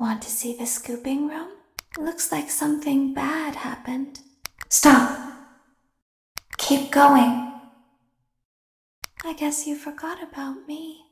Want to see the scooping room? Looks like something bad happened. Stop! Keep going. I guess you forgot about me.